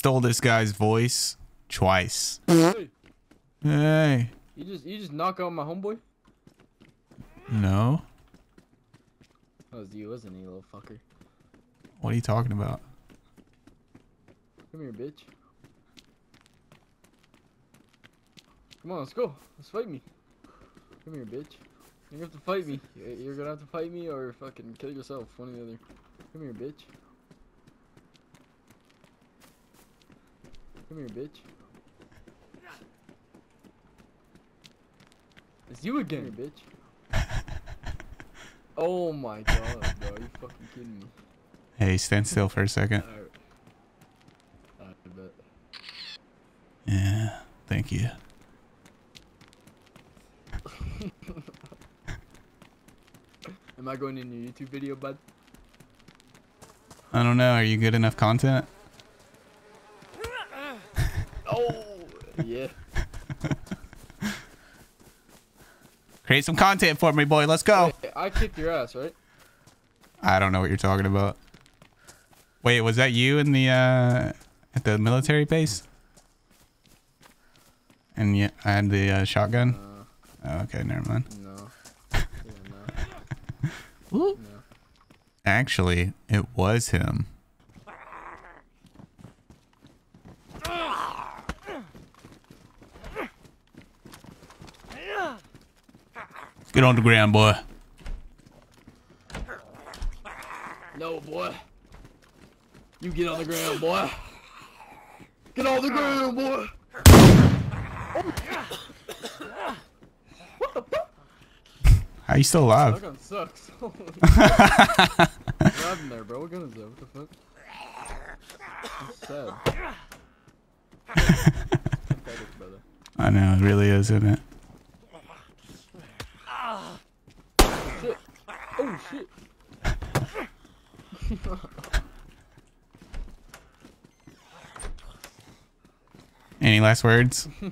stole this guy's voice twice. Hey, Hey. you just you just knock out my homeboy? No. That was you, wasn't he, little fucker? What are you talking about? Come here, bitch. Come on, let's go. Let's fight me. Come here, bitch. You're gonna have to fight me. You're gonna have to fight me or fucking kill yourself. One or the other. Come here, bitch. Come here, bitch. It's you again, hmm. bitch. oh my god, bro. You fucking kidding me. Hey, stand still for a second. Alright. Alright, Yeah. Thank you. Am I going in your YouTube video, bud? I don't know. Are you good enough content? Oh, yeah. Create some content for me, boy. Let's go. Hey, I kicked your ass, right? I don't know what you're talking about. Wait, was that you in the uh at the military base? And yeah, I had the uh, shotgun. Uh, Oh, okay, never mind. no. Yeah, no. no. Actually, it was him. Get on the ground, boy. No, boy. You get on the ground, boy. Get on the ground, boy. what the fuck? How you still alive? That alive? gun sucks. what happened there, bro? What gun is that? What the fuck? That's sad. I know, it really is, isn't it? Shit. Oh, shit. Any last words?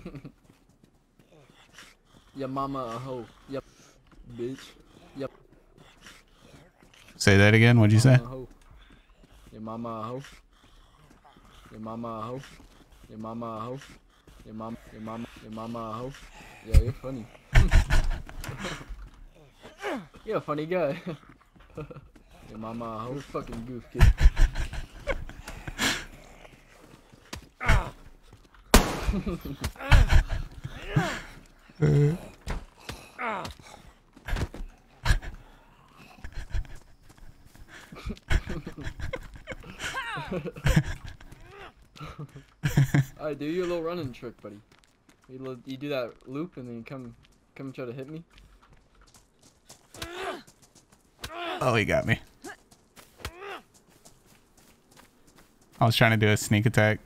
Your mama a hoe. Yep. Bitch. Yep. Say that again. What'd you say? Mama a hoe. Your mama a hoe. Your mama a hoe. Your mama a hoe. Your mom. Your mama. Your mama a hoe. Yeah, you're funny. you're a funny guy. your mama a a fucking goof kid. Alright, do your little running trick, buddy. You, you do that loop and then you come, come try to hit me. Oh, he got me. I was trying to do a sneak attack.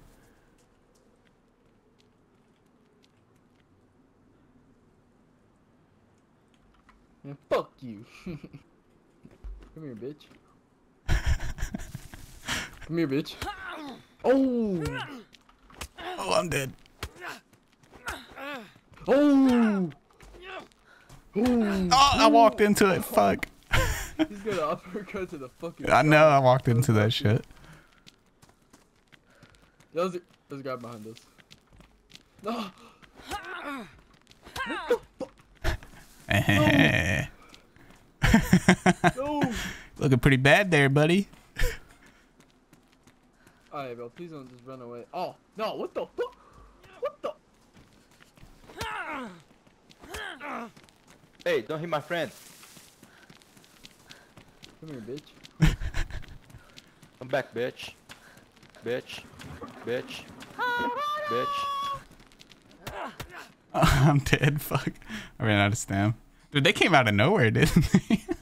Fuck you. Come here, bitch. Come here, bitch. Oh! Oh, I'm dead. Oh! Oh! Oh, I walked into it. Fuck. He's gonna uppercut to the fucking. I know. I walked into that shit. Yeah, There's a, there's a guy behind us. No! No! Looking pretty bad there, buddy. Alright, bro, please don't just run away. Oh, no, what the fuck? What the? Hey, don't hit my friend. Come here, bitch. Come back, bitch. Bitch. Bitch. Bitch. I'm dead. Fuck. I ran out of stam. Dude, they came out of nowhere, didn't they?